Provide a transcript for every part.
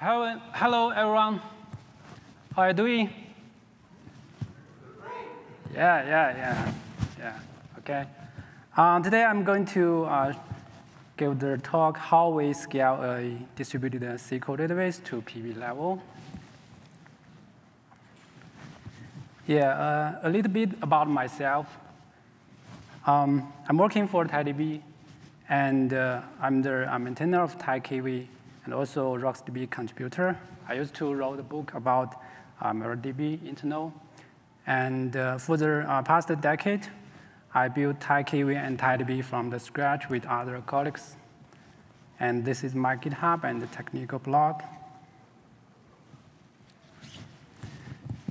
Hello, hello everyone. How are you doing? Yeah, yeah, yeah, yeah. Okay. Um, today I'm going to uh, give the talk how we scale a distributed SQL database to PB level. Yeah, uh, a little bit about myself. Um, I'm working for TiDB, and uh, I'm the maintainer of TiKV and also RocksDB contributor. I used to write a book about MariaDB internal. And uh, for the uh, past decade, I built TiKV and TiDB from the scratch with other colleagues. And this is my GitHub and the technical blog.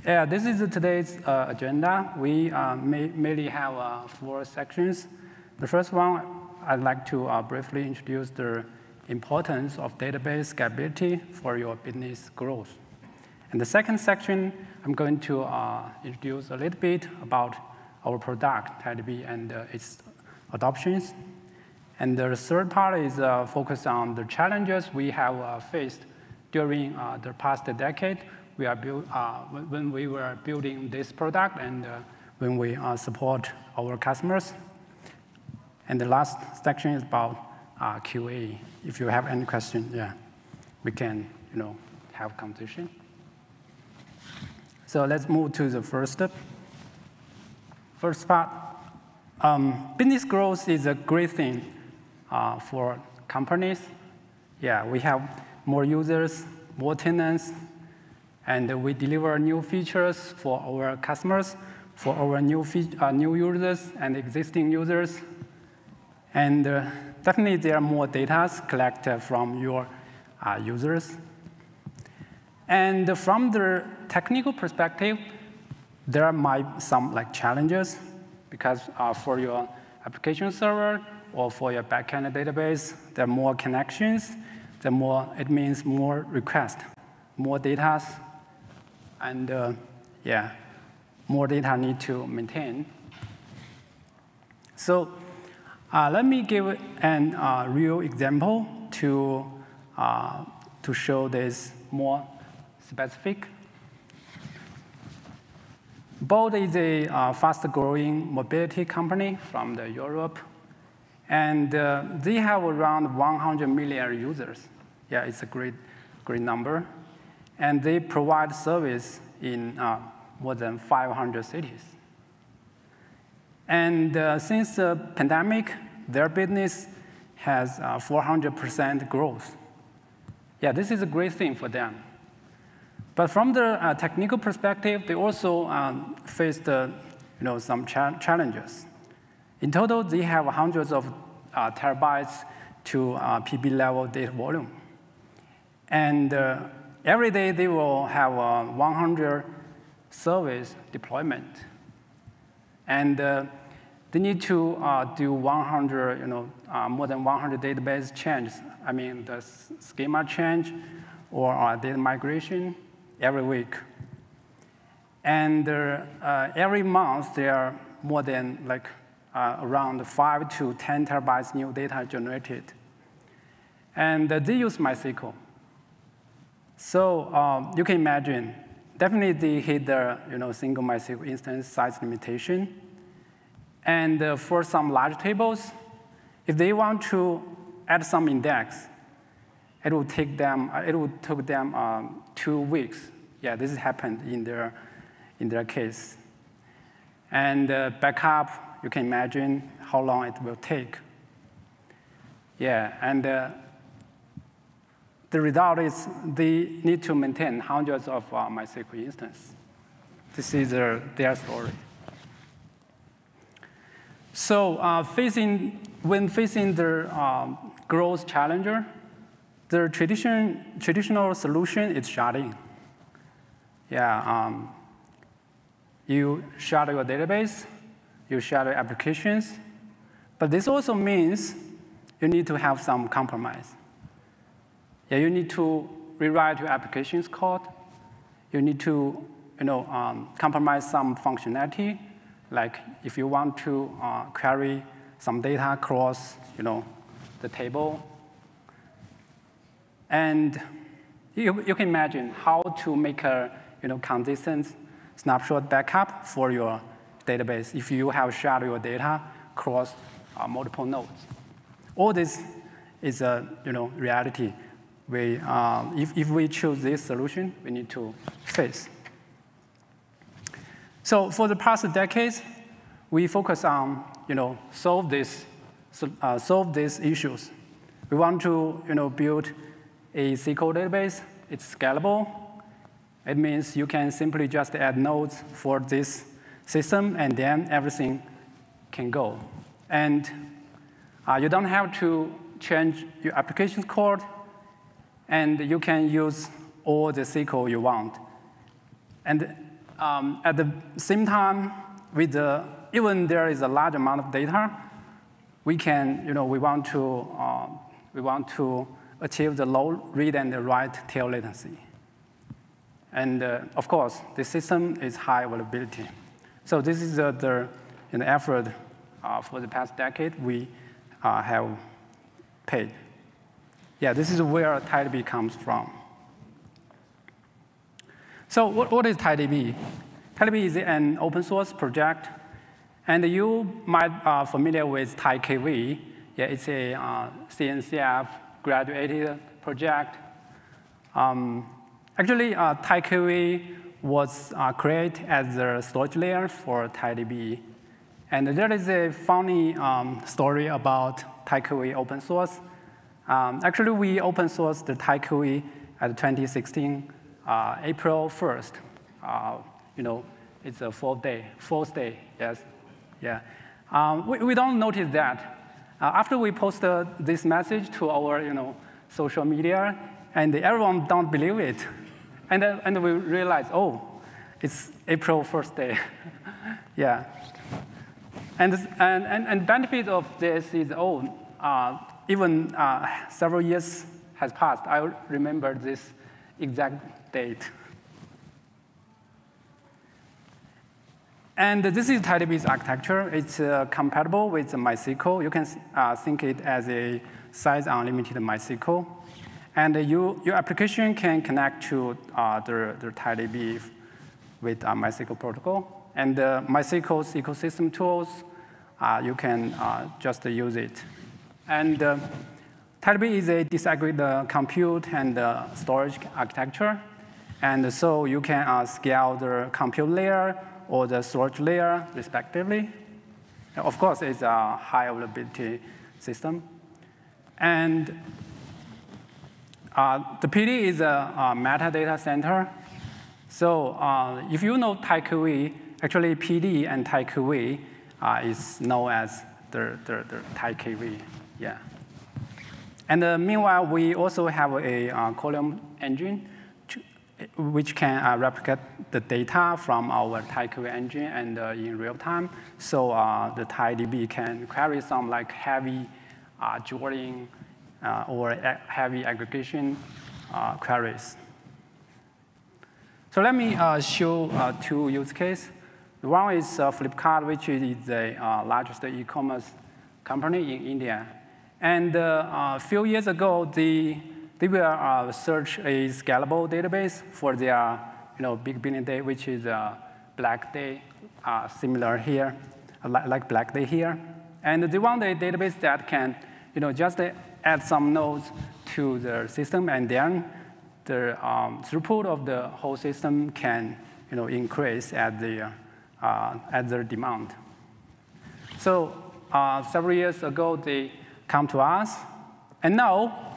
Yeah, this is today's uh, agenda. We uh, may, mainly have uh, four sections. The first one, I'd like to uh, briefly introduce the importance of database scalability for your business growth. And the second section, I'm going to uh, introduce a little bit about our product, TiDB, and uh, its adoptions. And the third part is focused on the challenges we have faced during the past decade we are build, uh, when we were building this product and uh, when we uh, support our customers. And the last section is about uh, QA. If you have any question, yeah, we can you know, have conversation. So let's move to the first step. First part, um, business growth is a great thing uh, for companies. Yeah, we have more users, more tenants, and we deliver new features for our customers, for our new, uh, new users and existing users. And uh, definitely there are more data collected from your uh, users. And from the technical perspective, there might some like challenges because uh, for your application server or for your backend database, there are more connections. The more, it means more requests, more data, and uh, yeah, more data need to maintain. So uh, let me give an uh, real example to, uh, to show this more specific. Bolt is a uh, fast-growing mobility company from the Europe, and uh, they have around 100 million users. Yeah, it's a great, great number and they provide service in uh, more than 500 cities. And uh, since the pandemic, their business has 400% uh, growth. Yeah, this is a great thing for them. But from the uh, technical perspective, they also um, faced you know, some cha challenges. In total, they have hundreds of uh, terabytes to PB level data volume. And Every day they will have a 100 service deployment. And uh, they need to uh, do 100, you know, uh, more than 100 database changes. I mean, the schema change or uh, data migration every week. And uh, uh, every month there are more than like around five to 10 terabytes new data generated. And they use MySQL. So um, you can imagine, definitely they hit the you know, single MySQL instance size limitation. And uh, for some large tables, if they want to add some index, it will take them, uh, it will take them um, two weeks. Yeah, this happened in their, in their case. And uh, backup, you can imagine how long it will take. Yeah, and uh, the result is they need to maintain hundreds of uh, MySQL instances. This is their, their story. So uh, facing, when facing the um, growth challenger, the tradition, traditional solution is sharding. Yeah, um, you shard your database, you shard your applications, but this also means you need to have some compromise. Yeah, you need to rewrite your application's code. You need to you know, um, compromise some functionality, like if you want to uh, query some data across you know, the table. And you, you can imagine how to make a you know, consistent snapshot backup for your database if you have shared your data across uh, multiple nodes. All this is a you know, reality. We, uh, if, if we choose this solution, we need to face. So for the past decades, we focus on you know, solve, this, uh, solve these issues. We want to you know, build a SQL database. It's scalable. It means you can simply just add nodes for this system, and then everything can go. And uh, you don't have to change your application code, and you can use all the SQL you want. And um, at the same time, with the, even there is a large amount of data, we can, you know, we want to, uh, we want to achieve the low read and the write tail latency. And uh, of course, the system is high availability. So this is uh, the know, effort uh, for the past decade we uh, have paid. Yeah, this is where TiDB comes from. So what, what is TiDB? TiDB is an open source project, and you might be uh, familiar with TiKV. Yeah, it's a uh, CNCF graduated project. Um, actually, uh, TiKV was uh, created as the storage layer for TiDB. And there is a funny um, story about TiKV open source. Um, actually, we open sourced the TiKV at 2016, uh, April 1st. Uh, you know, it's a fourth day, fourth day, yes, yeah. Um, we, we don't notice that. Uh, after we posted this message to our, you know, social media, and everyone don't believe it. And, then, and we realize, oh, it's April 1st day. yeah. And, and, and, and benefit of this is, oh, uh, even uh, several years has passed. I remember this exact date. And this is TiDB's architecture. It's uh, compatible with MySQL. You can uh, think it as a size unlimited MySQL. And you, your application can connect to uh, the, the TiDB with uh, MySQL protocol. And uh, MySQL's ecosystem tools, you can just use it. And uh, is a disaggregated compute and uh, storage architecture. And so you can uh, scale the compute layer or the storage layer, respectively. Of course, it's a high availability system. And uh, the PD is a, a metadata center so uh, if you know TiKV, actually PD and uh, is known as the, the, the yeah. And uh, meanwhile, we also have a uh, column engine to, which can uh, replicate the data from our TiKV engine and uh, in real time. So uh, the TiDB can query some like heavy uh, joining or heavy aggregation queries. So let me uh, show uh, two use cases. One is uh, Flipkart, which is the uh, largest e-commerce company in India. And uh, a few years ago, they, they will uh, search a scalable database for their you know, big billion day, which is Black Day, similar here, like Black Day here. And they want a database that can you know, just add some nodes to the system and then the um, throughput of the whole system can you know, increase at the, uh, at the demand. So uh, several years ago, they come to us. And now,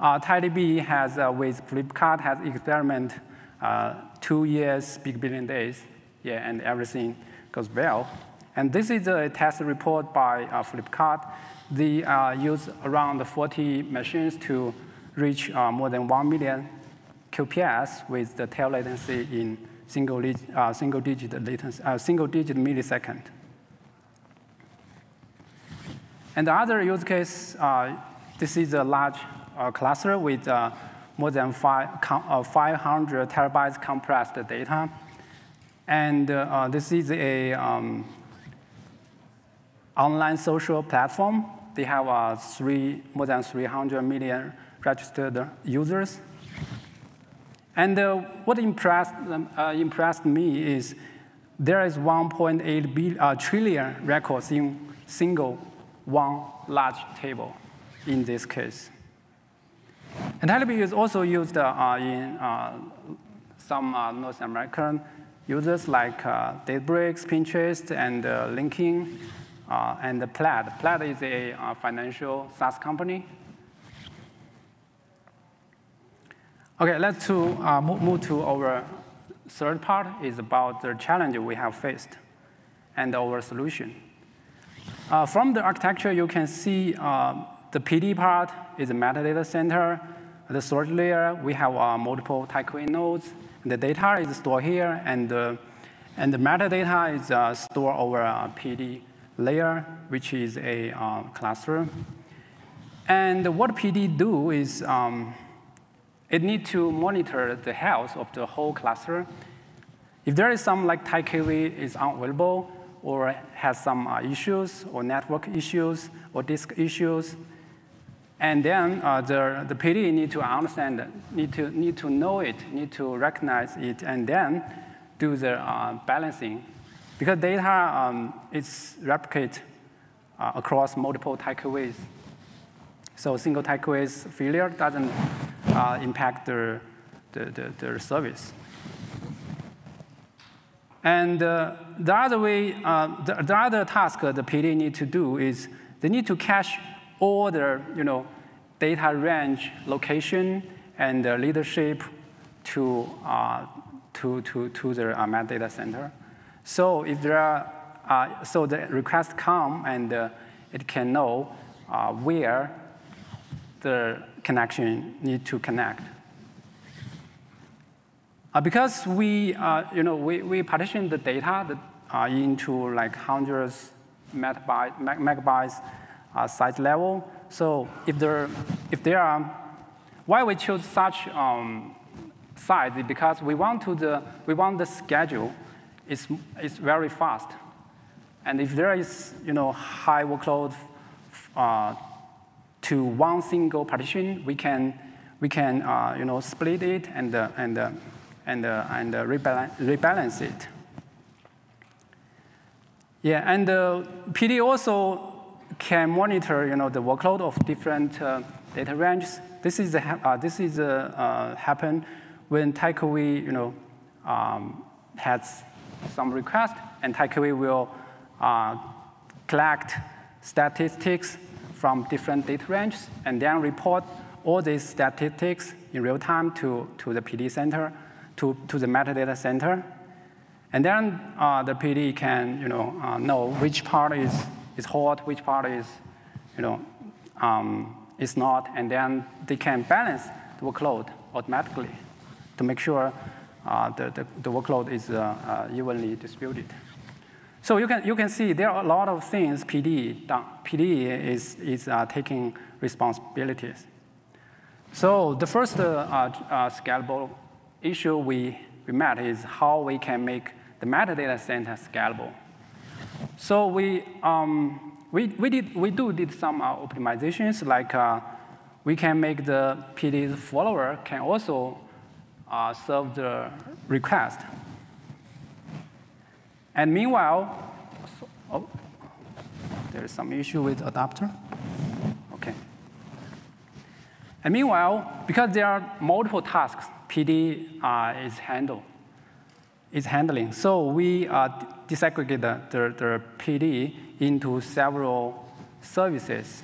uh, TiDB has, uh, with Flipkart, has experiment uh, two years, big billion days, yeah, and everything goes well. And this is a test report by uh, Flipkart. They uh, use around 40 machines to reach uh, more than 1 million QPS with the tail latency in single, uh, single digit latency, uh, single digit millisecond. And the other use case, uh, this is a large uh, cluster with uh, more than five, uh, 500 terabytes compressed data. And this is a um, online social platform. They have three, more than 300 million registered users. And uh, what impressed, uh, impressed me is there is 1.8 uh, trillion records in single one large table in this case. And IntelliBit is also used uh, in uh, some uh, North American users like uh, Databricks, Pinterest, and uh, LinkedIn, uh, and Plaid. Plaid is a uh, financial SaaS company. Okay, let's to, uh, move to our third part is about the challenge we have faced and our solution. Uh, from the architecture, you can see the PD part is a metadata center. The storage layer, we have multiple TiKV nodes the data is stored here, and, uh, and the metadata is uh, stored over a PD layer, which is a uh, cluster. And what PD do is um, it need to monitor the health of the whole cluster. If there is some like TiKV is unavailable or has some uh, issues or network issues or disk issues, and then uh, the, the PD need to understand, need to, need to know it, need to recognize it, and then do the uh, balancing. Because data um, is replicate uh, across multiple TiKVs. So single TiKV's failure doesn't uh, impact the, the, the, service. And uh, the other way, uh, the, the other task the PD need to do is they need to cache all the you know, data range, location, and uh, leadership to, uh, to, to, to the uh, metadata center. So if there are, uh, so the request come and it can know where the connection need to connect. Because we, you know, we, we partition the data into like hundreds megabyte, megabytes size level, so if there, if there are, why we choose such um, size is because we want to the, we want the schedule is, is very fast. And if there is, you know, high workload uh, to one single partition, we can, we can, uh, you know, split it and, uh, and, uh, and, uh, and uh, rebalance, rebalance it. Yeah, and PD also can monitor you know, the workload of different uh, data ranges. This is, a, uh, this is a, uh, happen when TiKV you know, um, has some request, and TiKV will uh, collect statistics from different data ranges, and then report all these statistics in real time to, to the PD center, to, to the metadata center. And then uh, the PD can you know, uh, know which part is is hot, which part is, you know, um, is not, and then they can balance the workload automatically to make sure uh, the, the, the, workload is uh, uh, evenly distributed. So you can, you can see there are a lot of things PD, PD is, is uh, taking responsibilities. So the first uh, uh, scalable issue we, we met is how we can make the metadata center scalable. So we, um, we, we, did, we do did some uh, optimizations, like uh, we can make the PD's follower can also uh, serve the request. And meanwhile, so, oh, there is some issue with adapter. Okay. And meanwhile, because there are multiple tasks PD uh, is handled, is handling. So we uh, disaggregate the, the, the, PD into several services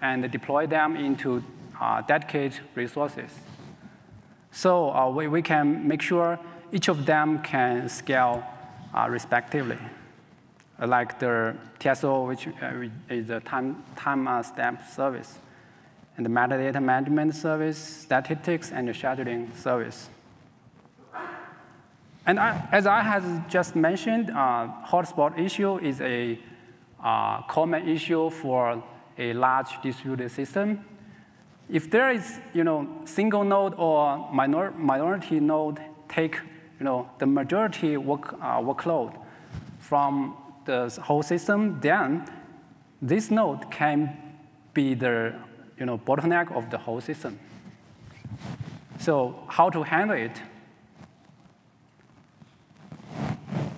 and deploy them into uh, dedicated resources. So uh, we, we can make sure each of them can scale uh, respectively. Like the TSO, which uh, is a time, time stamp service, and the metadata management service, statistics, and the scheduling service. And I, as I have just mentioned, uh, hotspot issue is a uh, common issue for a large distributed system. If there is, you know, single node or minor, minority node take, you know, the majority work, uh, workload from the whole system, then this node can be the, you know, bottleneck of the whole system. So how to handle it?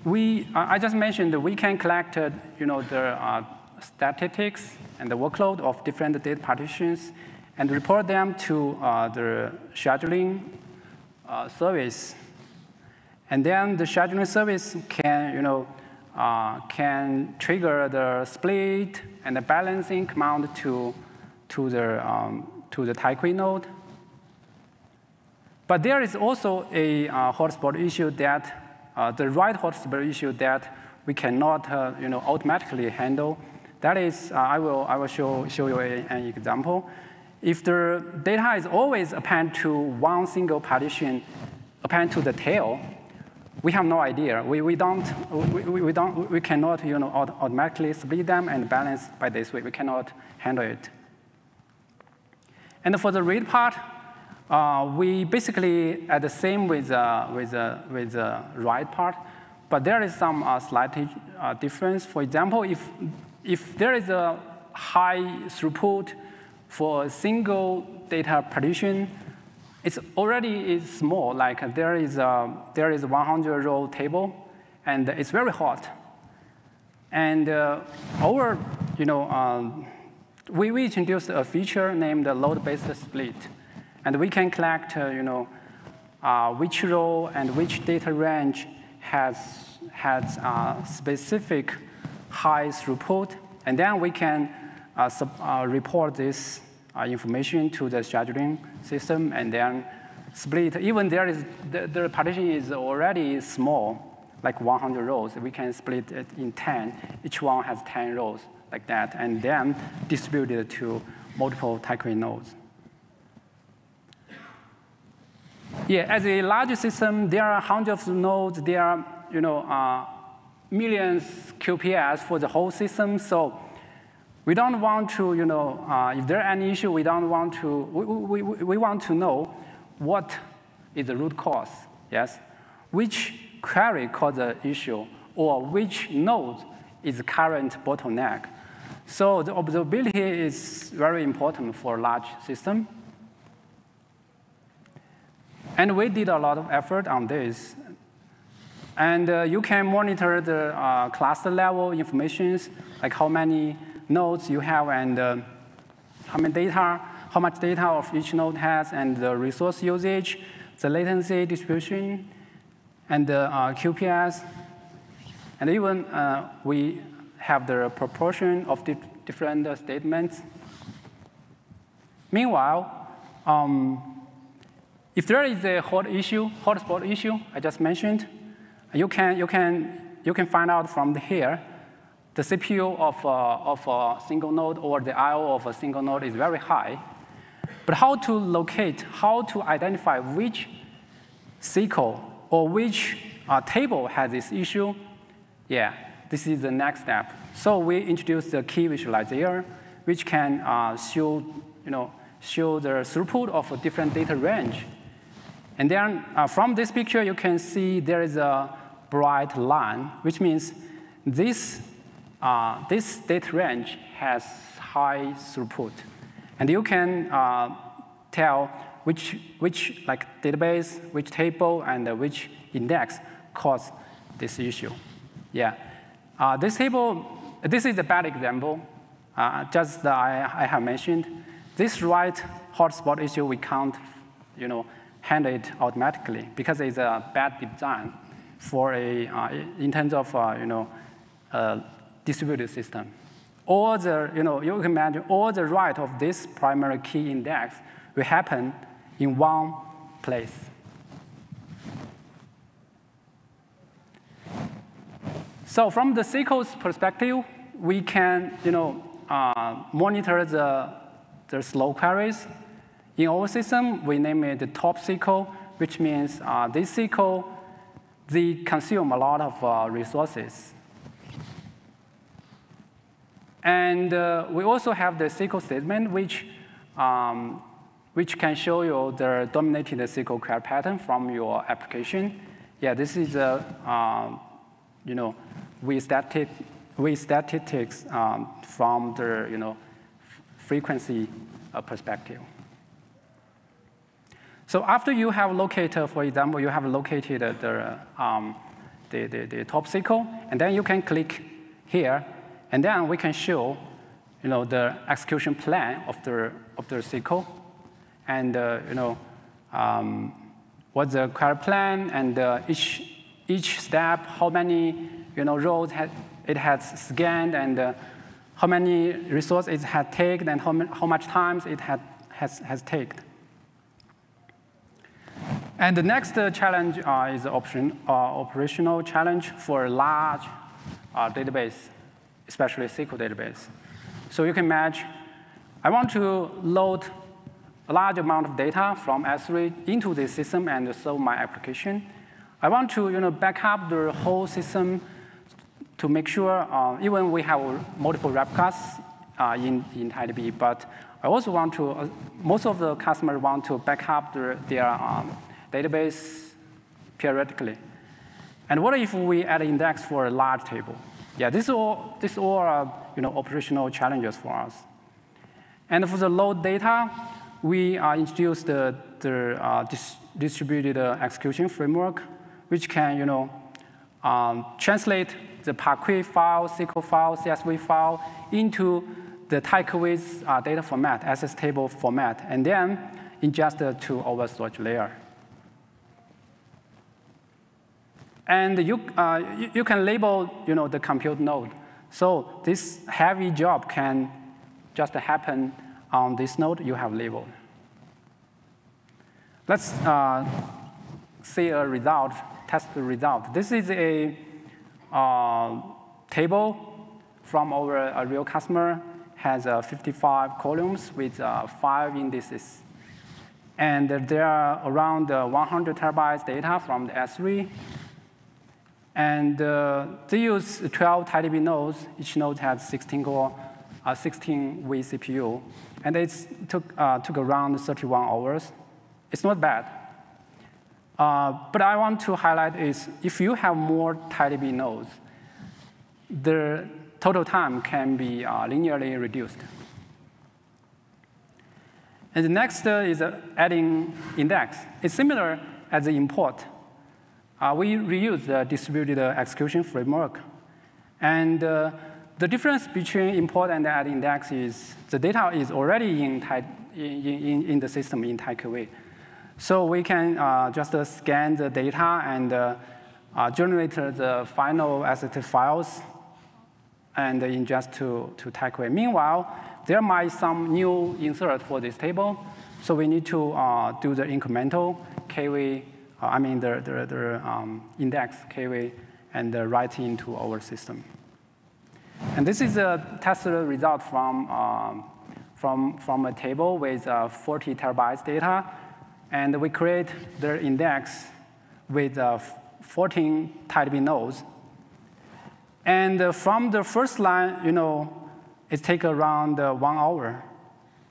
We, I just mentioned that we can collect, uh, you know, the uh, statistics and the workload of different data partitions and report them to uh, the scheduling uh, service. And then the scheduling service can, you know, uh, can trigger the split and the balancing command to, to the, um, to the TiKV node. But there is also a uh, hotspot issue that, uh, the write hotspot issue that we cannot uh, you know, automatically handle. That is, uh, I, will, I will show, show you a, an example. If the data is always append to one single partition, append to the tail, we have no idea. We, we, don't, we, we, don't, we cannot you know, automatically split them and balance by this way. We cannot handle it. And for the read part, uh, we basically are the same with, uh, with, uh, with the write part, but there is some uh, slight uh, difference. For example, if, if there is a high throughput for a single data partition, it's already is small. Like there is a, there is a 100 row table, and it's very hot. And uh, our, you know, um, we, we introduced a feature named load-based split, and we can collect, uh, you know, uh, which row and which data range has has uh, specific high throughput, and then we can uh, sub, uh, report this uh, information to the scheduling system and then split. Even there is, the, the partition is already small, like 100 rows. We can split it in 10. Each one has 10 rows like that, and then distribute it to multiple TiKV nodes. Yeah, as a large system, there are hundreds of nodes. There are, you know, uh, millions QPS for the whole system. So we don't want to, you know, uh, if there are any issue, we don't want to, we, we, we want to know what is the root cause, yes? Which query caused the issue, or which node is the current bottleneck. So the observability is very important for large system. And we did a lot of effort on this. And uh, you can monitor the uh, cluster level informations, like how many nodes you have and uh, how many data, how much data of each node has, and the resource usage, the latency distribution, and the uh, QPS. And even uh, we have the proportion of different statements. Meanwhile, um, if there is a hot issue, hotspot issue I just mentioned, you can, you can, you can find out from here the CPU of, uh, of a single node or the I.O. of a single node is very high. But how to locate, how to identify which SQL or which uh, table has this issue? Yeah, this is the next step. So we introduced the key visualizer, which can uh, show, you know, show the throughput of a different data range. And then uh, from this picture, you can see there is a bright line, which means this uh, this data range has high throughput. And you can uh, tell which, which like database, which table, and which index caused this issue. Yeah. Uh, this table, this is a bad example, uh, just that I, I have mentioned. This write hotspot issue, we can't you know, handle it automatically because it's a bad design for a, uh, in terms of you know, distributed system. All the, you know, you can imagine all the write of this primary key index will happen in one place. So from the SQL's perspective, we can, you know, uh, monitor the, the slow queries. In our system, we name it the top SQL, which means uh, this SQL, they consume a lot of uh, resources. And uh, we also have the SQL statement, which, um, which can show you the dominated SQL query pattern from your application. Yeah, this is a, uh, you know, with, static, with statistics um, from the, you know, frequency uh, perspective. So after you have located, for example, you have located the, um, the, the, the top SQL, and then you can click here, and then we can show you know, the execution plan of the, of the SQL, and uh, you know, um, what's the query plan, and uh, each, each step, how many you know, rows it has scanned, and uh, how many resources it had taken, and how, how much time it had, has, has taken. And the next uh, challenge uh, is option, uh, operational challenge for a large uh, database, especially SQL database. So you can imagine, I want to load a large amount of data from S3 into the system and serve my application. I want to you know, back up the whole system to make sure, uh, even we have multiple replicas uh, in, in TiDB, but I also want to, most of the customers want to back up their, their um, database periodically. And what if we add index for a large table? Yeah, this all, this all are you know, operational challenges for us. And for the load data, we uh, introduced the, the uh, dis distributed uh, execution framework, which can you know, um, translate the Parquet file, SQL file, CSV file into the TiKV uh, data format, SS table format, and then ingest it to our storage layer. And you, uh, you, you, can label you know, the compute node. So this heavy job can just happen on this node you have labeled. Let's uh, see a result, test the result. This is a uh, table from our a real customer, has uh, 55 columns with uh, five indices. And there are around uh, 100 terabytes data from the S3 and uh, they use 12 TiDB nodes. Each node has 16 core, uh, 16 vCPU. And it took, uh, took around 31 hours. It's not bad. Uh, but I want to highlight is if you have more TiDB nodes, the total time can be uh, linearly reduced. And the next uh, is adding index. It's similar as the import uh, we reuse the distributed execution framework. And uh, the difference between import and add index is the data is already in, in, in, in the system in TiKV. So we can uh, just uh, scan the data and uh, uh, generate the final SST files and ingest to, to TiKV. Meanwhile, there might some new insert for this table, so we need to do the incremental KV uh, I mean the, the, the um, index KV and uh, write into our system. And this is a test result from, um, from, from a table with uh, 40 terabytes data. And we create the index with uh, 14 TiDB nodes. And uh, from the first line, you know, it takes around uh, one hour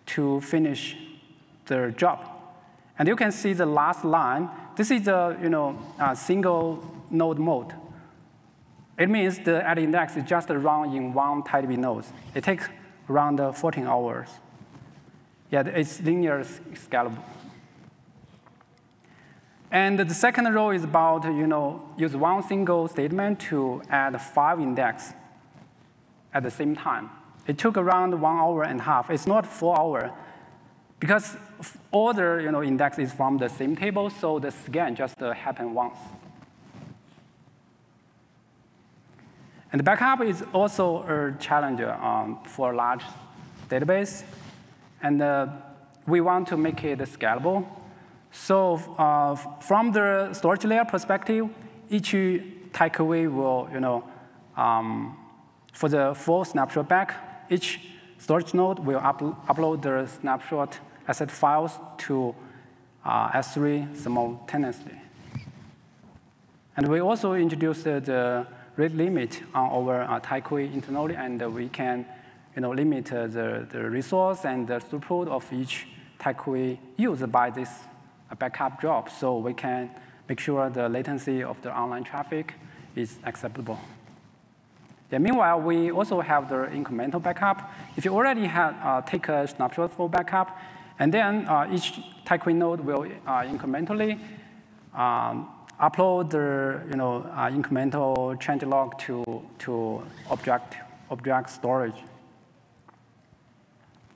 to finish the job. And you can see the last line, this is a you know, a single node mode. It means the add index is just run in one TiDB node. It takes around 14 hours. Yeah, it's linear scalable. And the second row is about, you know, use one single statement to add five index at the same time. It took around one hour and a half. It's not four hour. Because all the you know, index is from the same table, so the scan just uh, happen once. And the backup is also a challenge um, for a large database. And uh, we want to make it scalable. So uh, from the storage layer perspective, each TiKV will, you know, um, for the full snapshot back, each storage node will up upload the snapshot SST files to uh, S3 simultaneously. And we also introduced the rate limit on our uh, TiKV internally, and we can you know, limit the, the resource and the throughput of each TiKV used by this backup job, so we can make sure the latency of the online traffic is acceptable. Yeah, meanwhile, we also have the incremental backup. If you already have uh, take a snapshot for backup, And then uh, each TiKV node will uh, incrementally um, upload the you know, uh, incremental changelog to, to object, object storage.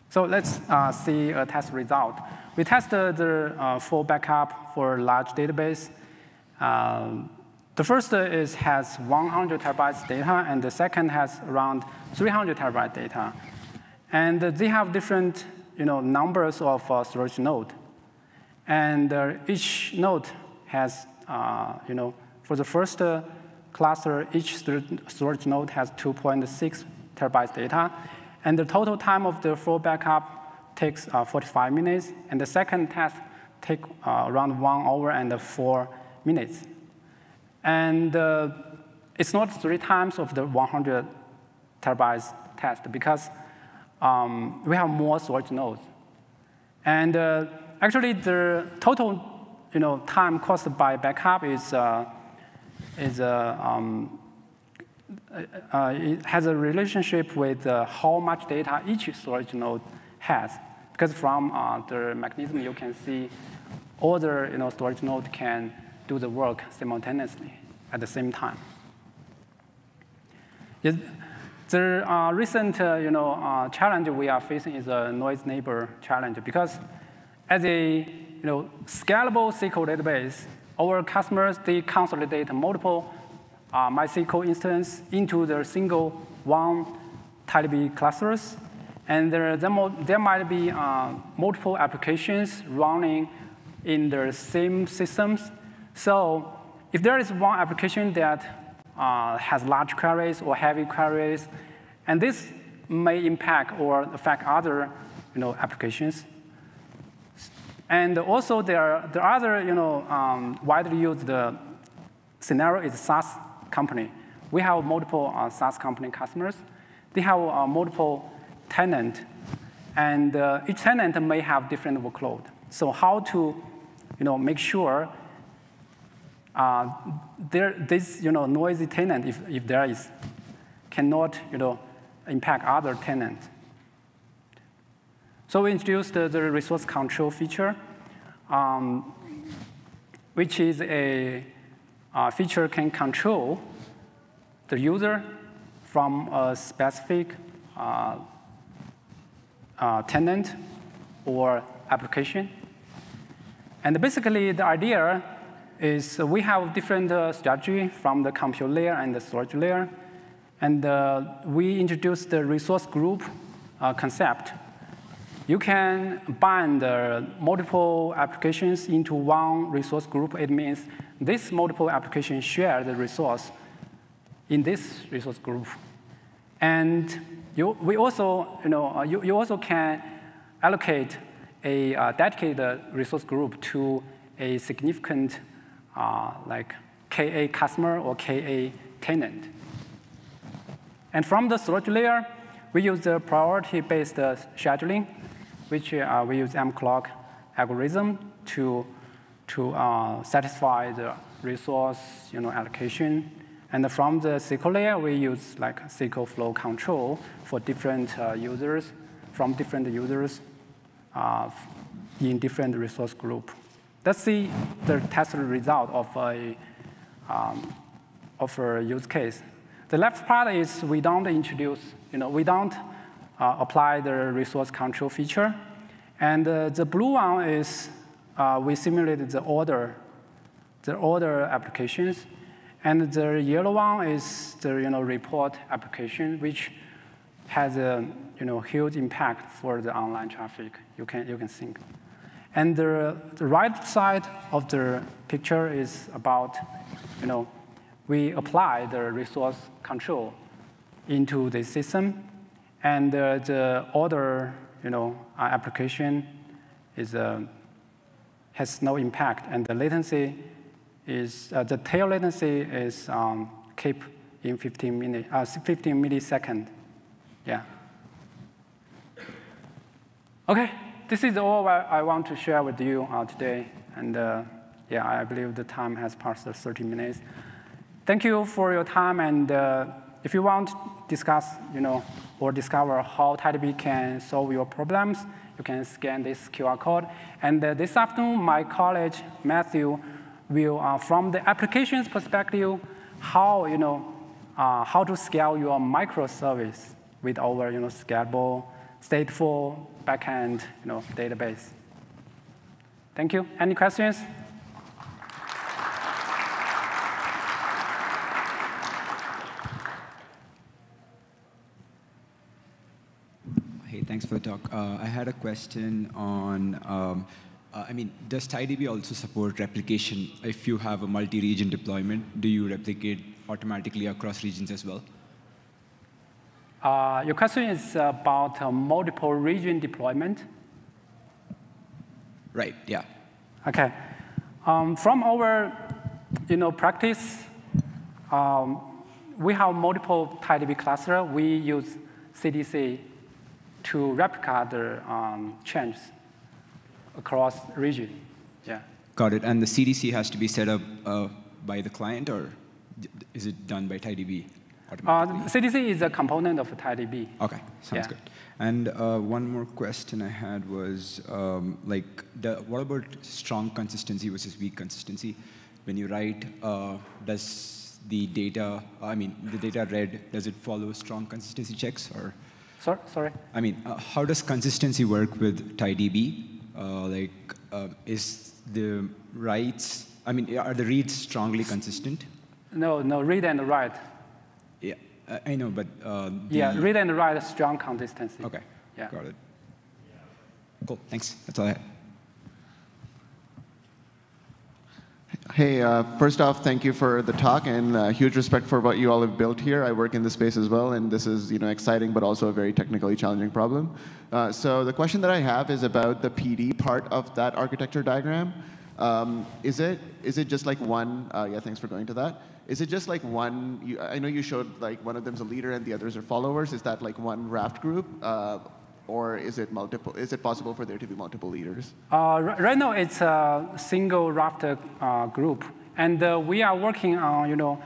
So let's uh, see a test result. We tested the uh, full backup for large database. Um, the first is has 100 terabytes data, and the second has around 300 terabyte data. And they have different you know, numbers of uh, storage node. And uh, each node has, uh, you know, for the first uh, cluster, each storage node has 2.6 terabytes data. And the total time of the full backup takes uh, 45 minutes. And the second test takes uh, around one hour and four minutes. And uh, it's not three times of the 100 terabytes test because um, we have more storage nodes. And uh, actually, the total you know, time cost by backup is, uh, is uh, um, it has a relationship with how much data each storage node has. Because from the mechanism, you can see all the you know, storage node can do the work simultaneously at the same time. It, the uh, recent uh, you know, uh, challenge we are facing is a noise neighbor challenge because as a you know, scalable SQL database, our customers, they consolidate multiple uh, MySQL instance into the single one TiDB clusters. And there, there might be uh, multiple applications running in the same systems. So if there is one application that uh, has large queries or heavy queries, and this may impact or affect other you know, applications. And also there are, the other you know, um, widely used uh, scenario is SaaS company. We have multiple uh, SaaS company customers. They have uh, multiple tenant, and uh, each tenant may have different workload. So how to you know, make sure uh, there, this you know, noisy tenant, if, if there is, cannot you know, impact other tenants. So we introduced the, the resource control feature, um, which is a, a feature can control the user from a specific uh, uh, tenant or application. And basically, the idea is we have different uh, strategy from the compute layer and the storage layer. And uh, we introduced the resource group uh, concept. You can bind uh, multiple applications into one resource group. It means this multiple applications share the resource in this resource group. And you, we also, you know, uh, you, you also can allocate a uh, dedicated resource group to a significant uh, like KA customer or KA tenant. And from the storage layer, we use the priority-based scheduling, which uh, we use mclock algorithm to, to uh, satisfy the resource you know, allocation. And from the SQL layer, we use like SQL flow control for different uh, users, from different users uh, in different resource group. Let's see the test result of a, um, of a use case. The left part is we don't introduce, you know, we don't uh, apply the resource control feature. And uh, the blue one is uh, we simulated the order, the order applications. And the yellow one is the you know, report application, which has a you know, huge impact for the online traffic, you can, you can think. And the, the right side of the picture is about, you know, we apply the resource control into the system, and uh, the other, you know, uh, application is, uh, has no impact, and the latency is, uh, the tail latency is um, kept in 15, minute, uh, 15 millisecond. Yeah. Okay, this is all I want to share with you uh, today. And uh, yeah, I believe the time has passed 30 minutes. Thank you for your time. And uh, if you want to discuss, you know, or discover how TiDB can solve your problems, you can scan this QR code. And uh, this afternoon, my colleague, Matthew, uh, from the applications perspective, how, you know, uh, how to scale your microservice with our, you know, scalable, stateful backend, you know, database. Thank you. Any questions? Hey, thanks for the talk. Uh, I had a question on, um, uh, I mean, does TiDB also support replication? If you have a multi-region deployment, do you replicate automatically across regions as well? Uh, your question is about uh, multiple region deployment? Right, yeah. Okay. Um, from our you know, practice, um, we have multiple TiDB cluster. We use CDC to replicate the um, changes across region. Yeah. Got it. And the CDC has to be set up uh, by the client, or is it done by TiDB? Uh, CDC is a component of TiDB. Okay, sounds yeah. good. And uh, one more question I had was, um, like, the, what about strong consistency versus weak consistency? When you write, uh, does the data, I mean, the data read, does it follow strong consistency checks, or? Sorry, sorry. I mean, uh, how does consistency work with TiDB? Uh, like, uh, is the writes, I mean, are the reads strongly consistent? No, no, read and write yeah, I know, but uh, yeah, read and write strong consistency. Okay, yeah. got it. Cool, thanks. That's all I had. Hey, uh, first off, thank you for the talk and uh, huge respect for what you all have built here. I work in this space as well, and this is you know exciting, but also a very technically challenging problem. Uh, so the question that I have is about the PD part of that architecture diagram. Um, is it is it just like one? Uh, yeah, thanks for going to that. Is it just like one, you, I know you showed like one of them's a leader and the others are followers. Is that like one raft group? Or is it multiple? Is it possible for there to be multiple leaders? Uh, right now, it's a single raft uh, group, and uh, we are working on you know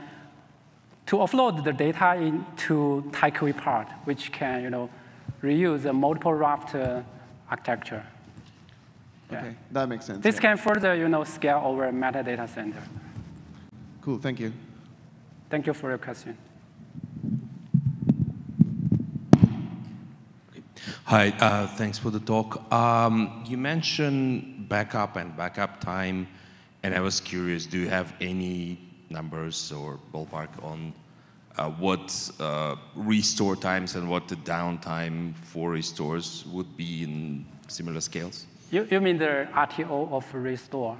to offload the data into TiKV part, which can you know reuse a multiple raft uh, architecture. Yeah. Okay, that makes sense. This yeah. can further you know scale over metadata center. Cool, thank you. Thank you for your question. Hi, uh, thanks for the talk. Um, you mentioned backup and backup time, and I was curious, do you have any numbers or ballpark on uh, what uh, restore times and what the downtime for restores would be in similar scales? You, you mean the RTO of restore?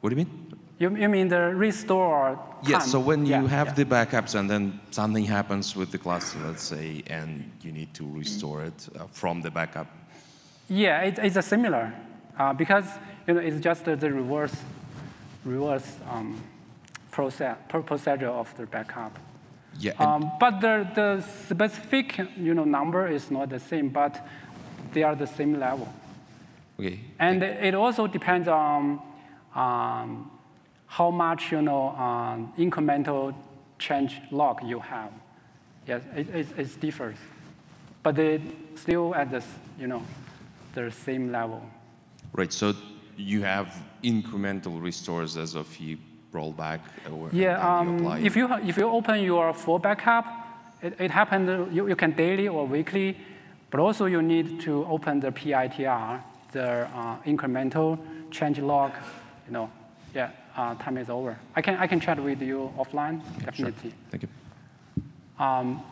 What do you mean? You, you mean the restore Yes, so when you yeah, have yeah. the backups and then something happens with the cluster, let's say, and you need to restore it uh, from the backup. Yeah, it, it's a similar, uh, because you know, it's just the reverse, reverse um, process, procedure of the backup. Yeah. Um, but the, the specific you know, number is not the same, but they are the same level. Okay. And it also depends on um, how much you know um, incremental change log you have. Yes, it, it, it differs, but they still at this you know the same level. Right. So you have incremental restores as of you roll back. Or yeah. Um, if you if you open your full backup, it, it happens. You, you can daily or weekly, but also you need to open the PITR, the uh, incremental change log. You know, yeah uh, time is over. I can, I can chat with you offline, definitely. Sure. Thank you. Um,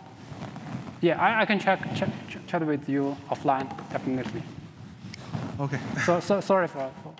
yeah, I, I can check, check, chat with you offline, definitely. Okay. So, so sorry for, for